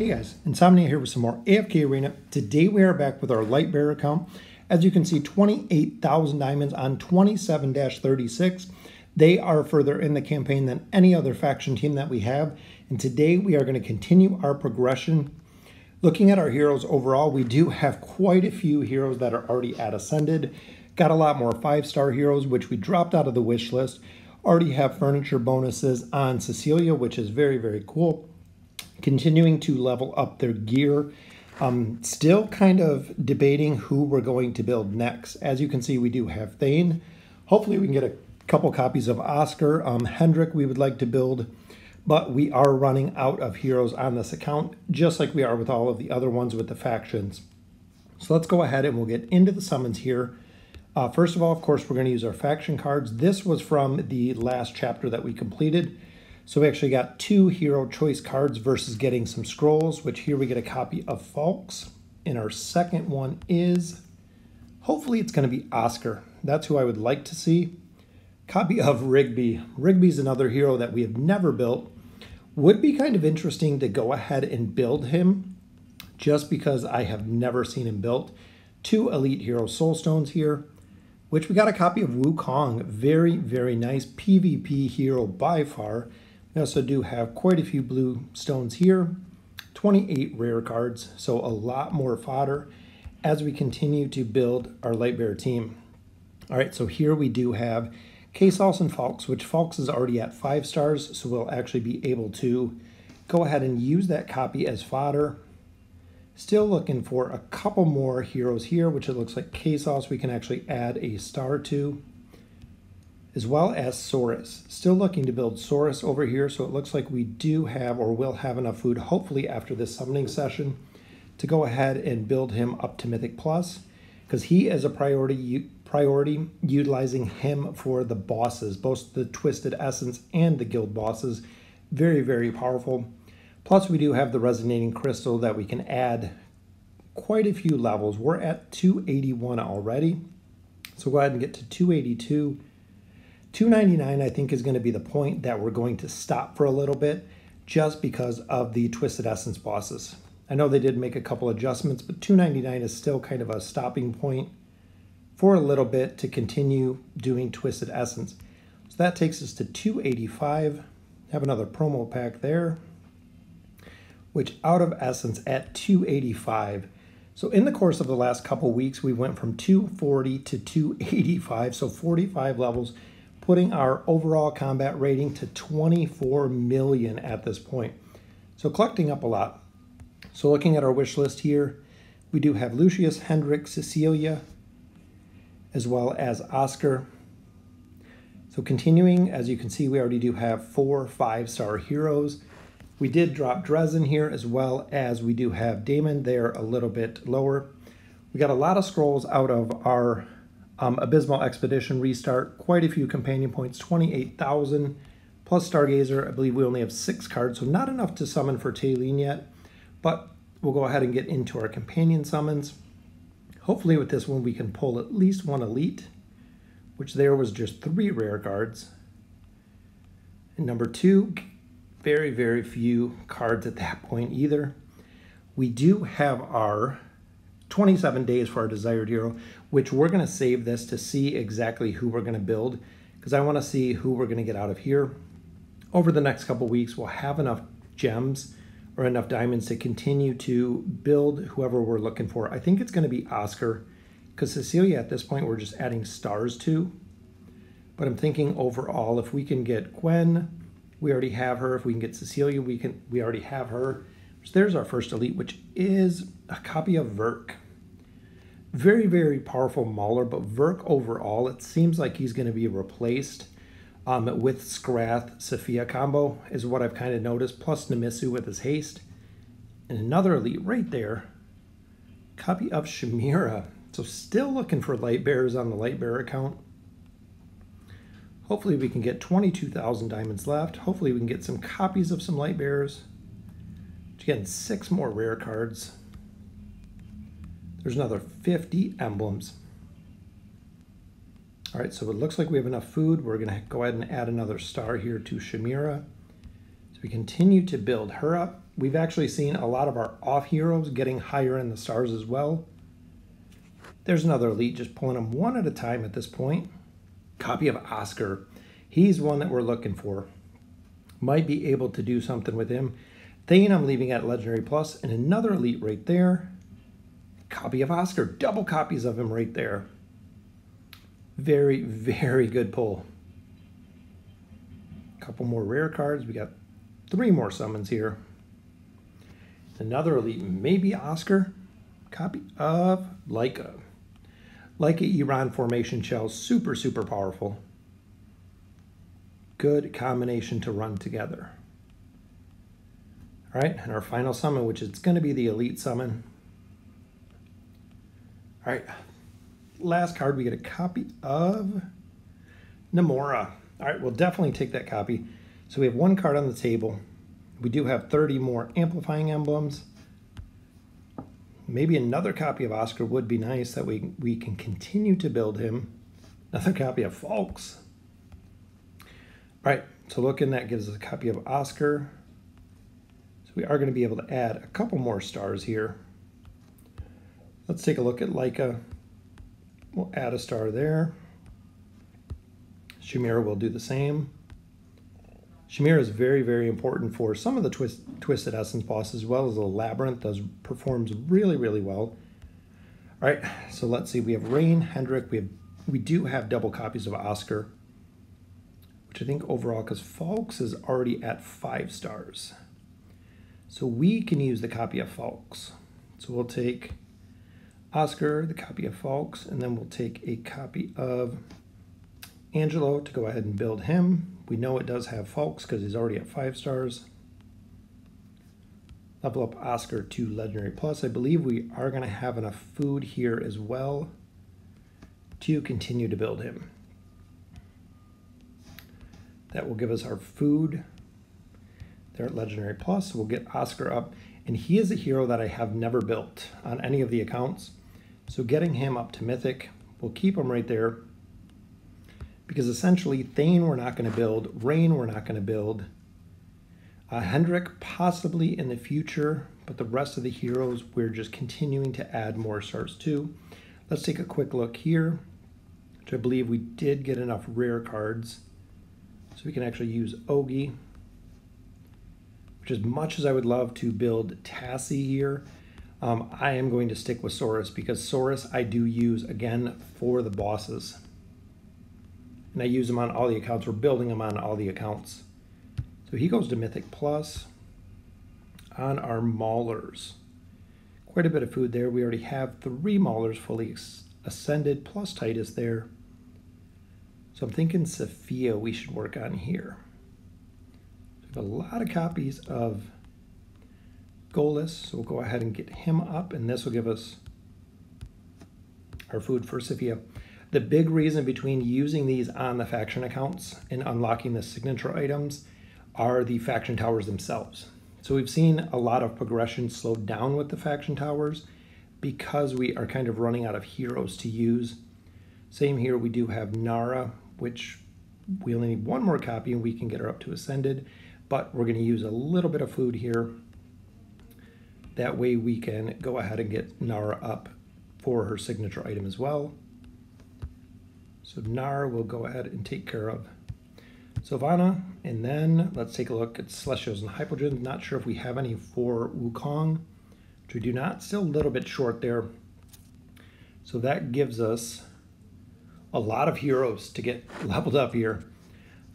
Hey guys, Insomnia here with some more AFK Arena. Today we are back with our Lightbearer account. As you can see, 28,000 diamonds on 27-36. They are further in the campaign than any other faction team that we have. And today we are going to continue our progression. Looking at our heroes overall, we do have quite a few heroes that are already at Ascended. Got a lot more 5-star heroes, which we dropped out of the wish list. Already have furniture bonuses on Cecilia, which is very, very cool continuing to level up their gear. Um, still kind of debating who we're going to build next. As you can see, we do have Thane. Hopefully we can get a couple copies of Oscar. Um, Hendrik we would like to build, but we are running out of heroes on this account, just like we are with all of the other ones with the factions. So let's go ahead and we'll get into the summons here. Uh, first of all, of course, we're going to use our faction cards. This was from the last chapter that we completed. So we actually got two hero choice cards versus getting some scrolls, which here we get a copy of Fawkes. And our second one is, hopefully it's going to be Oscar. That's who I would like to see. Copy of Rigby. Rigby's another hero that we have never built. Would be kind of interesting to go ahead and build him just because I have never seen him built. Two Elite Hero Soul Stones here, which we got a copy of Wukong. Very, very nice PvP hero by far. We also do have quite a few blue stones here, 28 rare cards, so a lot more fodder as we continue to build our Lightbearer team. All right, so here we do have Khasos and Fawkes, which Fawkes is already at five stars, so we'll actually be able to go ahead and use that copy as fodder. Still looking for a couple more heroes here, which it looks like Khasos we can actually add a star to as well as Saurus. Still looking to build Saurus over here, so it looks like we do have or will have enough food, hopefully after this summoning session, to go ahead and build him up to Mythic Plus, because he is a priority priority utilizing him for the bosses, both the Twisted Essence and the guild bosses. Very, very powerful. Plus, we do have the Resonating Crystal that we can add quite a few levels. We're at 281 already. So go ahead and get to 282 299 I think is going to be the point that we're going to stop for a little bit just because of the Twisted Essence bosses. I know they did make a couple adjustments, but 299 is still kind of a stopping point for a little bit to continue doing Twisted Essence. So that takes us to 285. Have another promo pack there, which out of Essence at 285. So in the course of the last couple weeks, we went from 240 to 285, so 45 levels putting our overall combat rating to 24 million at this point. So collecting up a lot. So looking at our wish list here, we do have Lucius, Hendrik, Cecilia, as well as Oscar. So continuing, as you can see, we already do have four five-star heroes. We did drop Dresden here as well as we do have Daimon. They're a little bit lower. We got a lot of scrolls out of our um, Abysmal Expedition restart, quite a few companion points, 28,000 plus Stargazer. I believe we only have six cards, so not enough to summon for Talene yet, but we'll go ahead and get into our companion summons. Hopefully with this one we can pull at least one Elite, which there was just three rare cards. And number two, very, very few cards at that point either. We do have our 27 days for our desired hero, which we're going to save this to see exactly who we're going to build because I want to see who we're going to get out of here. Over the next couple weeks, we'll have enough gems or enough diamonds to continue to build whoever we're looking for. I think it's going to be Oscar because Cecilia at this point we're just adding stars to. But I'm thinking overall, if we can get Gwen, we already have her. If we can get Cecilia, we can we already have her. So there's our first elite, which is a copy of Vurk. Very, very powerful Mauler, but Vurk overall, it seems like he's going to be replaced um, with Skriath Safiya combo, is what I've kind of noticed, plus Numisu with his haste. And another elite right there, copy of Shemira. So still looking for light bearers on the light bearer account. Hopefully we can get 22,000 diamonds left. Hopefully we can get some copies of some light bearers. Again, six more rare cards. There's another 50 emblems. All right, so it looks like we have enough food. We're gonna go ahead and add another star here to Shemira. So we continue to build her up. we've actually seen a lot of our off heroes getting higher in the stars as well. There's another elite, just pulling them one at a time at this point. Copy of Oscar. He's one that we're looking for. Might be able to do something with him. Thane I'm leaving at Legendary Plus, and another elite right there. Copy of Oscar, double copies of him right there. Very, very good pull. Couple more rare cards. We got three more summons here. Another elite, maybe Oscar. Copy of Lyca. Lyca Eironn formation shell, super, super powerful. Good combination to run together. All right, and our final summon, which is going to be the elite summon. All right, last card, we get a copy of Nemora. All right, we'll definitely take that copy. So we have one card on the table. We do have 30 more amplifying emblems. Maybe another copy of Oscar would be nice that we, we can continue to build him. Another copy of Fawkes. All right, so looking, that gives us a copy of Oscar. So we are going to be able to add a couple more stars here. Let's take a look at Lyca. We'll add a star there. Shemira will do the same. Shemira is very, very important for some of the twist, Twisted Essence boss as well as the Labyrinth does performs really, really well. All right, so let's see. We have Raine, Hendrik. We have we do have double copies of Oscar, which I think overall, because Fawkes is already at five stars. So we can use the copy of Fawkes. So we'll take Oscar, the copy of Fawkes, and then we'll take a copy of Angelo to go ahead and build him. We know it does have Fawkes because he's already at five stars. Level up Oscar to Legendary Plus. I believe we are going to have enough food here as well to continue to build him. That will give us our food there at Legendary Plus. We'll get Oscar up. And he is a hero that I have never built on any of the accounts. So getting him up to Mythic, we'll keep him right there. Because essentially, Thane we're not going to build, Raine we're not going to build, uh, Hendrik possibly in the future, but the rest of the heroes we're just continuing to add more stars to. Let's take a quick look here, which I believe we did get enough rare cards. So we can actually use Ogi, which as much as I would love to build Tasi here, um, I am going to stick with Saurus because Saurus I do use again for the bosses. And I use them on all the accounts. We're building them on all the accounts. So he goes to Mythic Plus on our Maulers. Quite a bit of food there. We already have three Maulers fully ascended plus Tidus there. So I'm thinking Safiya we should work on here. We have a lot of copies of Golus, so we'll go ahead and get him up, and this will give us our food for Safiya. The big reason between using these on the faction accounts and unlocking the signature items are the faction towers themselves. So we've seen a lot of progression slowed down with the faction towers because we are kind of running out of heroes to use. Same here, we do have Nara, which we only need one more copy and we can get her up to Ascended, but we're gonna use a little bit of food here that way we can go ahead and get Nara up for her signature item as well. So Nara will go ahead and take care of Sylvana. And then let's take a look at Celestials and Hypogeans. Not sure if we have any for Wukong, which we do not. Still a little bit short there. So that gives us a lot of heroes to get leveled up here.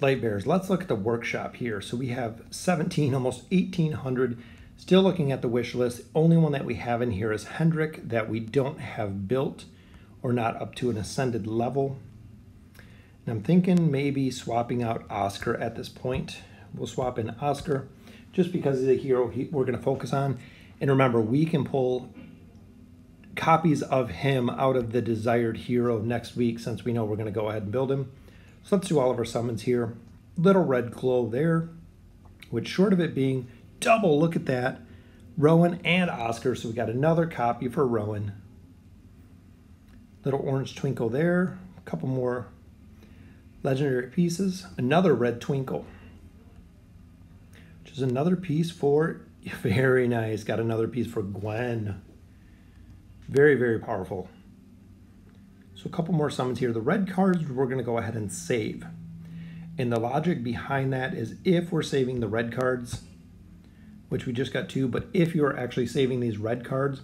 Light Bears. Let's look at the workshop here. So we have 17, almost 1,800 Still looking at the wish list, only one that we have in here is Hendrik that we don't have built or not up to an ascended level. And I'm thinking maybe swapping out Oscar at this point. We'll swap in Oscar just because he's a hero we're going to focus on. And remember, we can pull copies of him out of the desired hero next week since we know we're going to go ahead and build him. So let's do all of our summons here. Little red glow there, which short of it being double. Look at that. Rowan and Oscar. So we got another copy for Rowan. Little orange twinkle there. A couple more legendary pieces. Another red twinkle. Which is another piece for Very nice. Got another piece for Gwen. Very, very powerful. So a couple more summons here. The red cards we're going to go ahead and save. And the logic behind that is if we're saving the red cards, which we just got two, but if you're actually saving these red cards,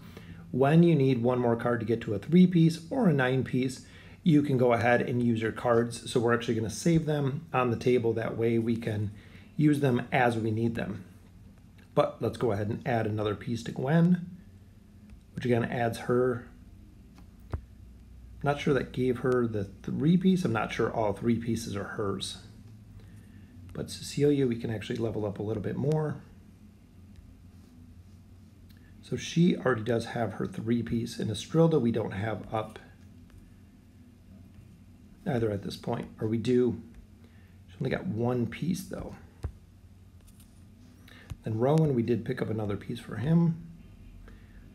when you need one more card to get to a three piece or a nine piece, you can go ahead and use your cards. So we're actually going to save them on the table. That way we can use them as we need them. But let's go ahead and add another piece to Gwen, which again adds her. Not sure that gave her the three piece. I'm not sure all three pieces are hers. But Cecilia, we can actually level up a little bit more. So she already does have her three piece. And Estrilda we don't have up either at this point. Or we do. She's only got one piece though. Then Rowan, we did pick up another piece for him.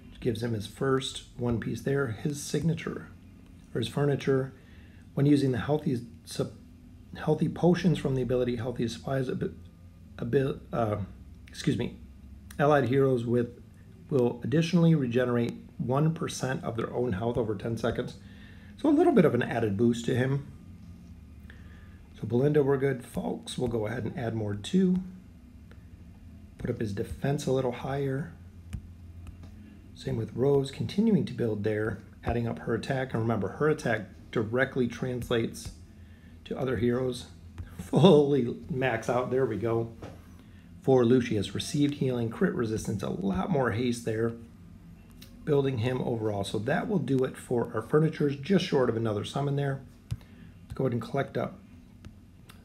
Which gives him his first one piece there. His signature, or his furniture. When using the healthy, healthy potions from the ability Healthy Supplies, a bit, a bit uh, excuse me, allied heroes with will additionally regenerate 1% of their own health over 10 seconds. So a little bit of an added boost to him. So Belinda, we're good. Fawkes, we'll go ahead and add more too. Put up his defense a little higher. Same with Rose, continuing to build there, adding up her attack. And remember, her attack directly translates to other heroes. Fully max out, there we go. For Lucius, received healing, crit resistance, a lot more haste there building him overall. So that will do it for our furnitures, just short of another summon there. Let's go ahead and collect up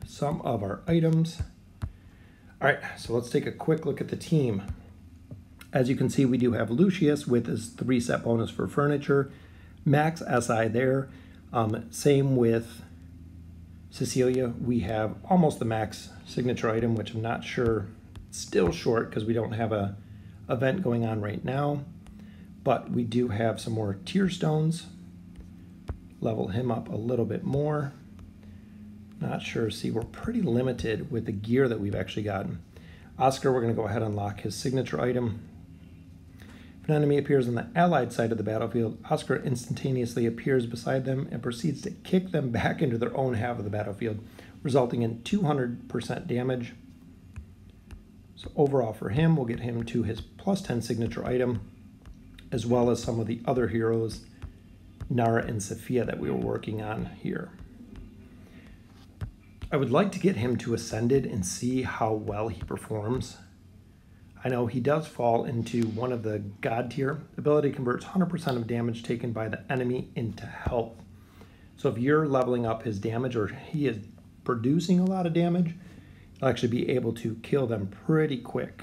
some of our items. All right, so let's take a quick look at the team. As you can see, we do have Lucius with his three set bonus for furniture, max SI there. Um, same with Cecilia. We have almost the max signature item, which I'm not sure, still short because we don't have a event going on right now but we do have some more tear stones. Level him up a little bit more. Not sure, see, we're pretty limited with the gear that we've actually gotten. Oscar, we're gonna go ahead and lock his signature item. If an enemy appears on the allied side of the battlefield, Oscar instantaneously appears beside them and proceeds to kick them back into their own half of the battlefield, resulting in 200% damage. So overall for him, we'll get him to his plus 10 signature item as well as some of the other heroes, Nara and Sophia, that we were working on here. I would like to get him to Ascended and see how well he performs. I know he does fall into one of the God tier. Ability converts 100% of damage taken by the enemy into health. So if you're leveling up his damage or he is producing a lot of damage, you'll actually be able to kill them pretty quick.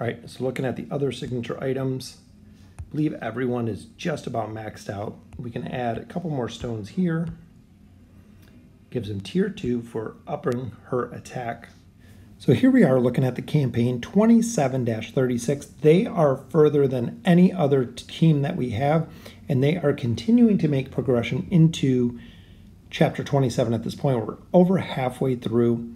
All right, so looking at the other signature items, I believe everyone is just about maxed out. We can add a couple more stones here. Gives him tier two for upping her attack. So here we are looking at the campaign 27-36. They are further than any other team that we have, and they are continuing to make progression into chapter 27 at this point. We're over halfway through.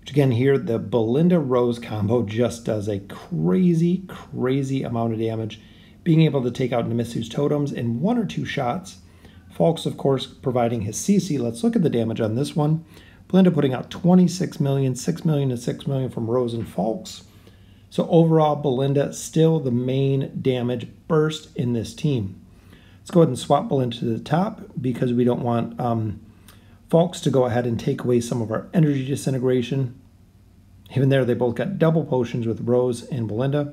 Which again here, the Belinda Rose combo just does a crazy, crazy amount of damage, being able to take out Numisu's totems in one or two shots. Fawkes, of course, providing his CC. Let's look at the damage on this one. Belinda putting out 26 million, 6 million to 6 million from Rose and Fawkes. So overall, Belinda still the main damage burst in this team. Let's go ahead and swap Belinda to the top because we don't want um, Fawkes to go ahead and take away some of our energy disintegration. Even there, they both got double potions with Rose and Belinda.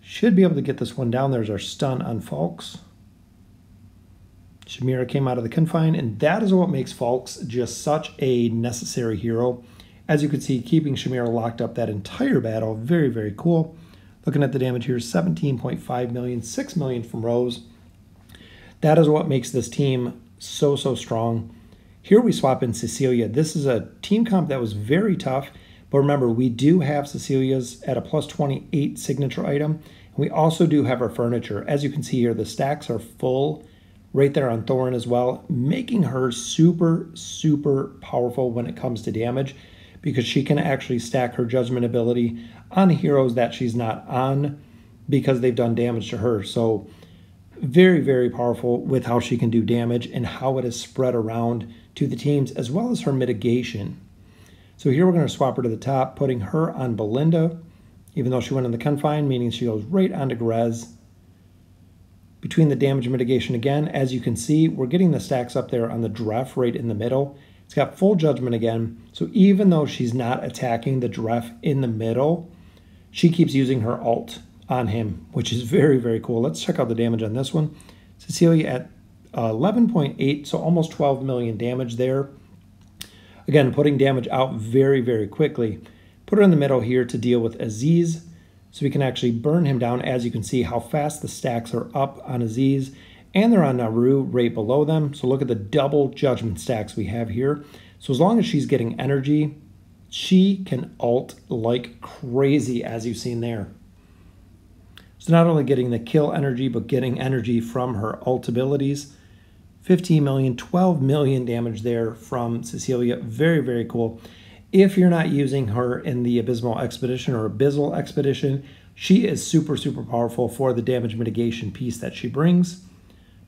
Should be able to get this one down. There's our stun on Fawkes. Shemira came out of the confine, and that is what makes Fawkes just such a necessary hero. As you can see, keeping Shemira locked up that entire battle, very, very cool. Looking at the damage here, 17.5 million, 6 million from Rose. That is what makes this team so, so strong. Here we swap in Cecilia. This is a team comp that was very tough, but remember, we do have Cecilia's at a plus 28 signature item. We also do have our furniture. As you can see here, the stacks are full right there on Thoran as well, making her super, super powerful when it comes to damage because she can actually stack her judgment ability on heroes that she's not on because they've done damage to her. So very, very powerful with how she can do damage and how it is spread around to the teams, as well as her mitigation. So here we're going to swap her to the top, putting her on Belinda, even though she went in the confine, meaning she goes right onto Grez. Between the damage mitigation again, as you can see, we're getting the stacks up there on the Dref right in the middle. It's got full judgment again, so even though she's not attacking the Dref in the middle, she keeps using her alt on him, which is very, very cool. Let's check out the damage on this one. Cecilia at uh, 11.8, so almost 12 million damage there. Again, putting damage out very, very quickly. Put her in the middle here to deal with Aziz, so we can actually burn him down. As you can see how fast the stacks are up on Aziz, and they're on Naaru right below them. So look at the double judgment stacks we have here. So as long as she's getting energy, she can alt like crazy, as you've seen there. So not only getting the kill energy, but getting energy from her ult abilities. 15 million, 12 million damage there from Cecilia. Very, very cool. If you're not using her in the Abysmal Expedition or Abyssal Expedition, she is super, super powerful for the damage mitigation piece that she brings.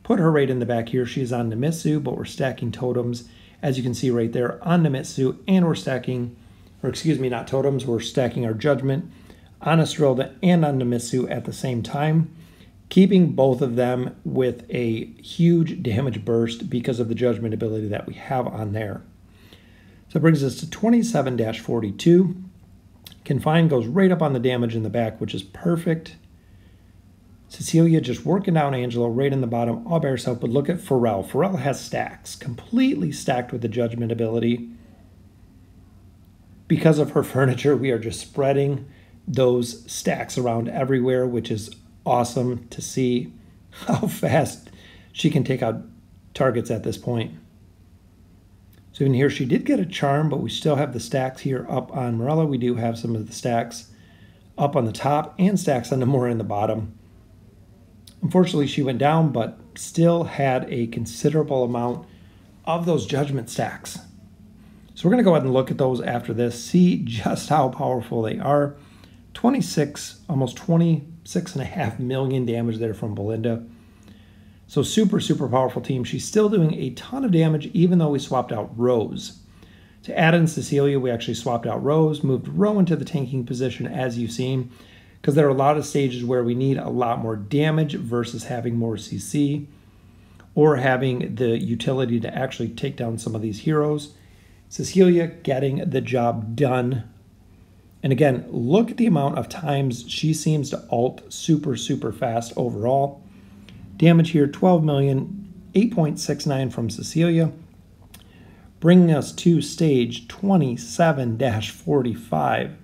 Put her right in the back here. She is on Numisu, but we're stacking totems, as you can see right there on Numisu, and we're stacking, or excuse me, not totems, we're stacking our Judgment on Estrilda and on Numisu at the same time, keeping both of them with a huge damage burst because of the judgment ability that we have on there. So it brings us to 27 42. Confine goes right up on the damage in the back, which is perfect. Cecilia just working down Angela right in the bottom all by herself. But look at Ferael. Ferael has stacks, completely stacked with the judgment ability. Because of her furniture, we are just spreading those stacks around everywhere, which is awesome to see how fast she can take out targets at this point. So even here, she did get a charm, but we still have the stacks here up on Morael. We do have some of the stacks up on the top and stacks on the more in the bottom. Unfortunately, she went down, but still had a considerable amount of those judgment stacks. So we're going to go ahead and look at those after this, see just how powerful they are. 26, almost 26 and a half million damage there from Belinda. So super, super powerful team. She's still doing a ton of damage, even though we swapped out Rose. To add in Cecilia, we actually swapped out Rose, moved Roe into the tanking position, as you've seen, because there are a lot of stages where we need a lot more damage versus having more CC or having the utility to actually take down some of these heroes. Cecilia getting the job done and again, look at the amount of times she seems to alt super, super fast overall. Damage here, 12 million, 8.69 from Cecilia, bringing us to stage 27-45.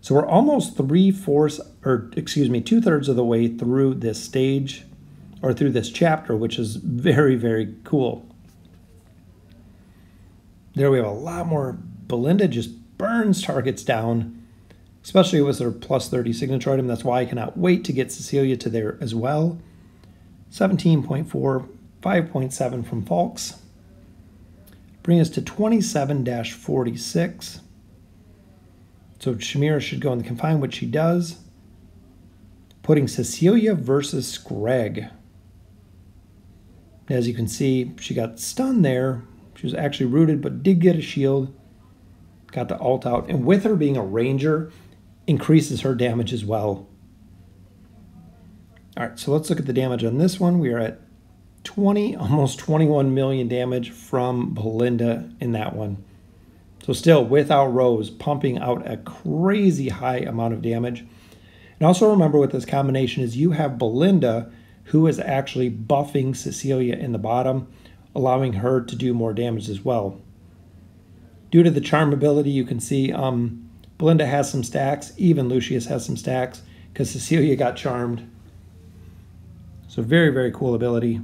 So we're almost three-fourths, or excuse me, two-thirds of the way through this stage, or through this chapter, which is very, very cool. There we have a lot more. Belinda just burns targets down, especially with her plus 30 signature item. That's why I cannot wait to get Cecilia to there as well. 17.4, 5.7 from Fawkes. Bring us to 27 46. So Shemira should go in the confine, which she does. Putting Cecilia versus Greg. As you can see, she got stunned there. She was actually rooted, but did get a shield got the alt out, and with her being a ranger, increases her damage as well. All right, so let's look at the damage on this one. We are at 20, almost 21 million damage from Belinda in that one. So still, without Rose, pumping out a crazy high amount of damage. And also remember with this combination is you have Belinda, who is actually buffing Cecilia in the bottom, allowing her to do more damage as well. Due to the charm ability, you can see um, Belinda has some stacks. Even Lucius has some stacks because Cecilia got charmed. So very, very cool ability.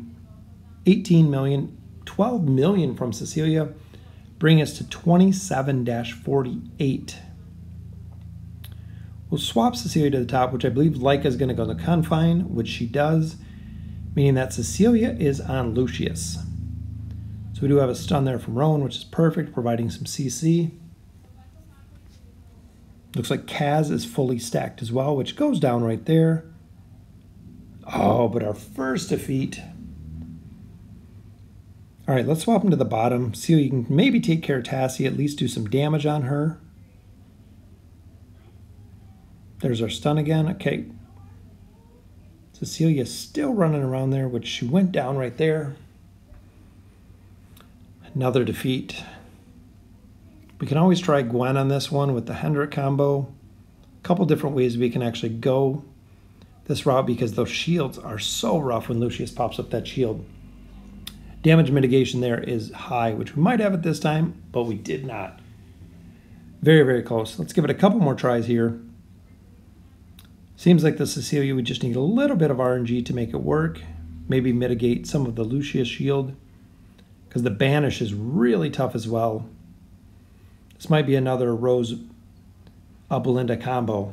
18 million, 12 million from Cecilia, bring us to 27-48. We'll swap Cecilia to the top, which I believe Lyca is going to go in the confine, which she does, meaning that Cecilia is on Lucius. So we do have a stun there from Rowan, which is perfect, providing some CC. Looks like Kaz is fully stacked as well, which goes down right there. Oh, but our first defeat. All right, let's swap him to the bottom. See if you can maybe take care of Tasi, at least do some damage on her. There's our stun again. Okay. Cecilia's still running around there, which she went down right there. Another defeat. We can always try Gwen on this one with the Hendrik combo. A couple different ways we can actually go this route because those shields are so rough when Lucius pops up that shield. Damage mitigation there is high, which we might have at this time, but we did not. Very, very close. Let's give it a couple more tries here. Seems like the Cecilia would just need a little bit of RNG to make it work. Maybe mitigate some of the Lucius shield. Because the Banish is really tough as well. This might be another Rose uh, Belinda combo.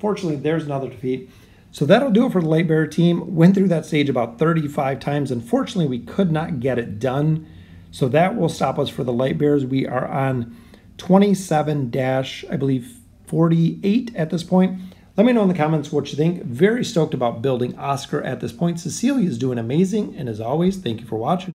Fortunately, there's another defeat. So that'll do it for the Light Bearer team. Went through that stage about 35 times. Unfortunately, we could not get it done. So that will stop us for the Light Bearers. We are on 27 dash, I believe, 48 at this point. Let me know in the comments what you think. Very stoked about building Oscar at this point. Cecilia is doing amazing. And as always, thank you for watching.